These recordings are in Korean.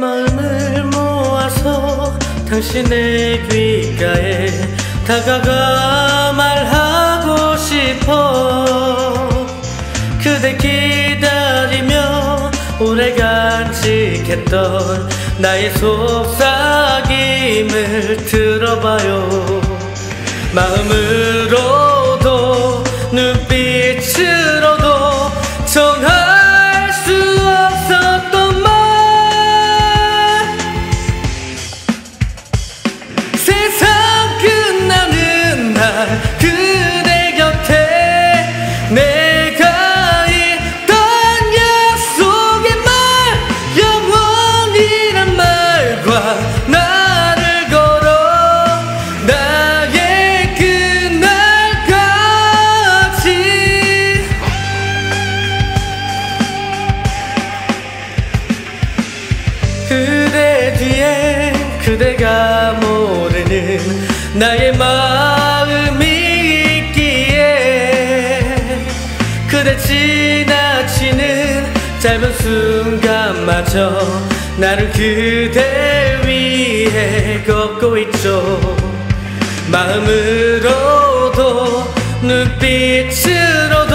마음을 모아서 당신의 귓가에 다가가 말하고 싶어. 그대 기다리며 오래 간직했던 나의 속삭임을 들어봐요. 마음으 그대가 모르는 나의 마음이 있기에 그대 지나치는 짧은 순간마저 나를 그대 위해 걷고 있죠. 마음으로도 눈빛으로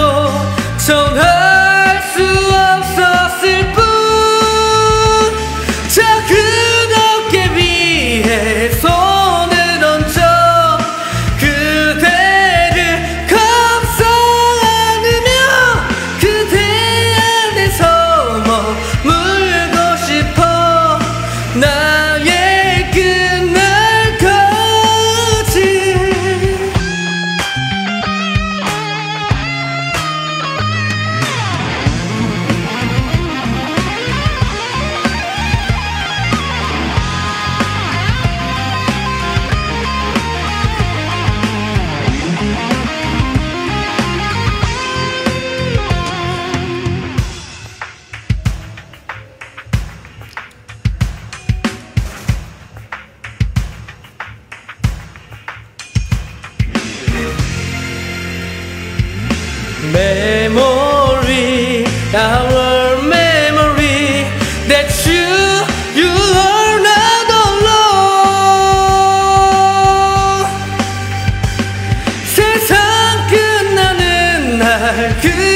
memory, our memory that you you are not alone. 세상 끝나는 날 그.